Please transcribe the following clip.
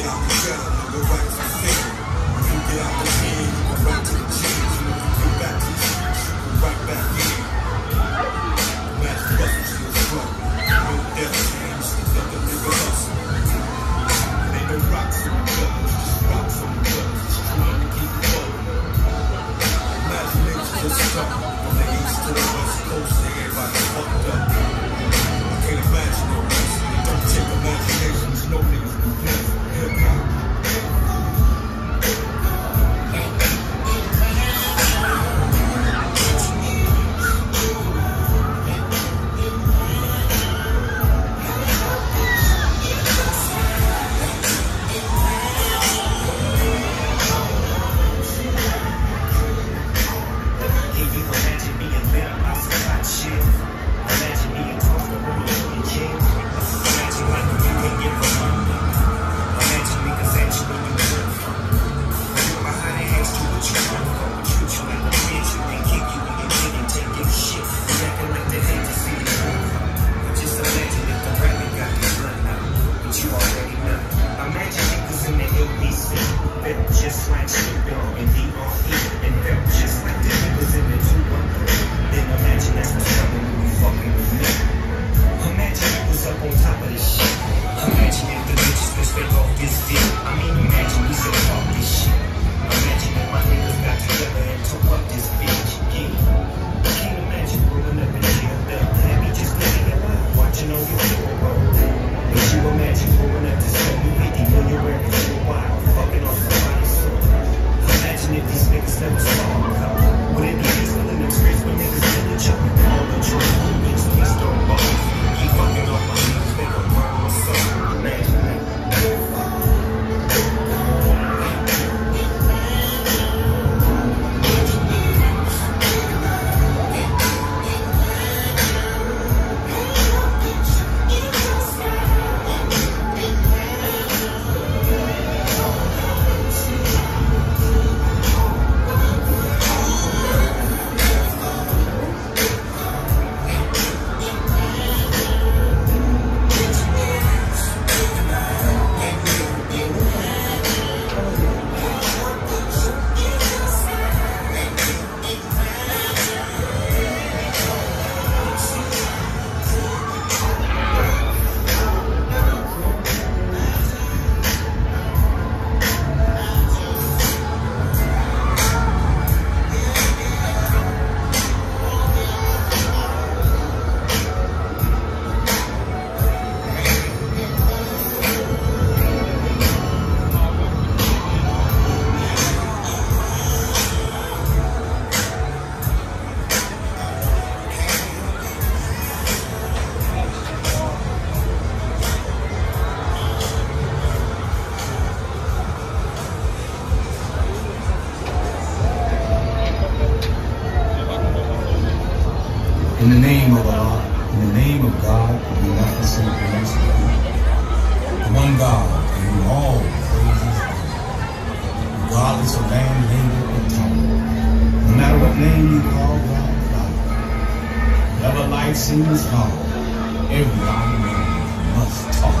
get out the cellar, to the you get out the pen, you to the gym. tracks to go and deep off In the name of Allah, in the name of God, the same things. The one God, and whom all praises due. Regardless of land, language, or tongue. No matter what name you call God, God. Whatever life seems hard, everybody must talk